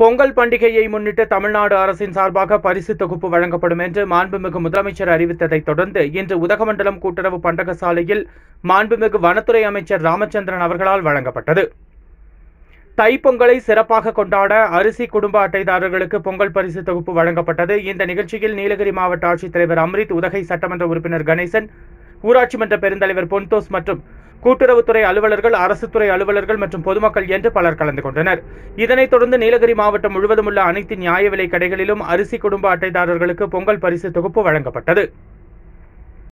பொங்கல் பண்டிகையை முன்னிட்டு தமிழ்நாடு அரசின் சார்பாக பரிசு தொகுப்பு வழங்கப்படும் என்று மாண்புமிகு முதலமைச்சர் அறிவித்ததைத் தொடர்ந்து இன்று உதகமண்டலம் கூட்டுறவு பண்டகசாலையில் மாண்புமிகு வனத்துறை அமைச்சர் ராமச்சந்திரன் அவர்களால் வழங்கப்பட்டது. தைப்பொங்கலை சிறப்பாக கொண்டாட அரிசி குடும்ப அட்டைதாரர்களுக்கு பொங்கல் பரிசு தொகுப்பு வழங்கப்பட்டது. இந்த நிகழ்ச்சியில் நீலகிரி மாவட்ட ஆட்சித்தலைவர் அம்ரித் உதகை சட்டமன்ற உறுப்பினர் கணேசன் ஊராட்சி மன்ற பெருந்தலைவர் பொன்தோஸ் மற்றும் கூட்டுறவுத்துறை அலுவலர்கள் அரசு துறை அலுவலர்கள் மற்றும் பொதுமக்கள் என்று பலர் கலந்து கொண்டனர். இதனைத் தொடர்ந்து நீலகிரி மாவட்டம் முழுவதும் உள்ள அனைத்து நியாய விலை கடைகளிலும் அரிசி குடும்ப அட்டைதாரர்களுக்கு பொங்கல் பரிசு தொகுப்பு வழங்கப்பட்டது.